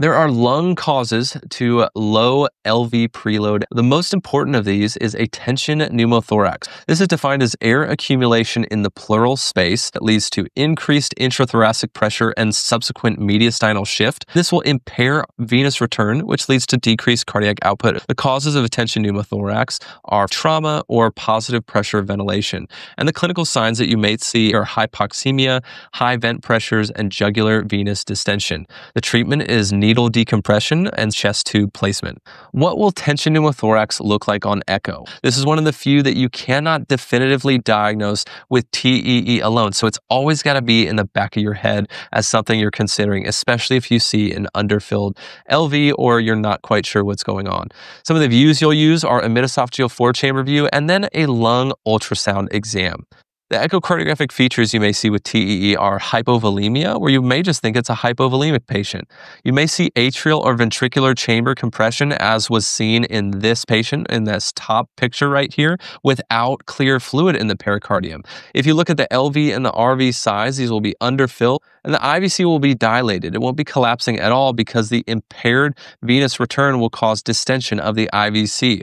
There are lung causes to low LV preload. The most important of these is a tension pneumothorax. This is defined as air accumulation in the pleural space that leads to increased intrathoracic pressure and subsequent mediastinal shift. This will impair venous return, which leads to decreased cardiac output. The causes of a tension pneumothorax are trauma or positive pressure ventilation. And the clinical signs that you may see are hypoxemia, high vent pressures, and jugular venous distension. The treatment is needle decompression and chest tube placement. What will tension pneumothorax look like on echo? This is one of the few that you cannot definitively diagnose with TEE alone. So it's always got to be in the back of your head as something you're considering, especially if you see an underfilled LV or you're not quite sure what's going on. Some of the views you'll use are a midesophageal four chamber view and then a lung ultrasound exam. The echocardiographic features you may see with TEE are hypovolemia, where you may just think it's a hypovolemic patient. You may see atrial or ventricular chamber compression, as was seen in this patient in this top picture right here, without clear fluid in the pericardium. If you look at the LV and the RV size, these will be underfilled, and the IVC will be dilated. It won't be collapsing at all because the impaired venous return will cause distension of the IVC.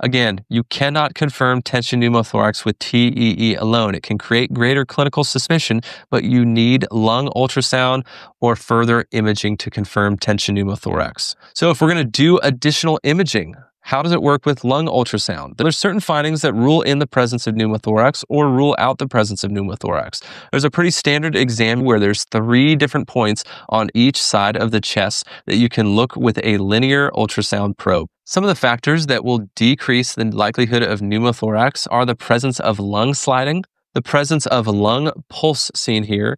Again, you cannot confirm tension pneumothorax with TEE alone. It can create greater clinical suspicion, but you need lung ultrasound or further imaging to confirm tension pneumothorax. So if we're going to do additional imaging, how does it work with lung ultrasound? There's certain findings that rule in the presence of pneumothorax or rule out the presence of pneumothorax. There's a pretty standard exam where there's three different points on each side of the chest that you can look with a linear ultrasound probe. Some of the factors that will decrease the likelihood of pneumothorax are the presence of lung sliding, the presence of lung pulse seen here,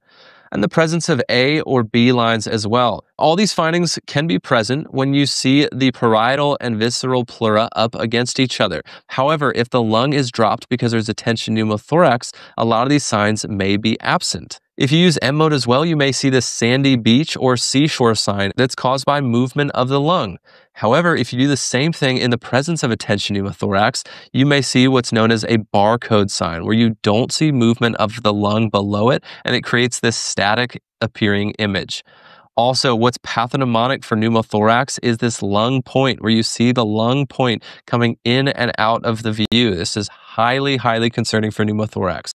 and the presence of A or B lines as well. All these findings can be present when you see the parietal and visceral pleura up against each other. However, if the lung is dropped because there's a tension pneumothorax, a lot of these signs may be absent. If you use M mode as well, you may see this sandy beach or seashore sign that's caused by movement of the lung. However, if you do the same thing in the presence of a tension pneumothorax, you may see what's known as a barcode sign, where you don't see movement of the lung below it, and it creates this static appearing image. Also, what's pathognomonic for pneumothorax is this lung point, where you see the lung point coming in and out of the view. This is highly, highly concerning for pneumothorax.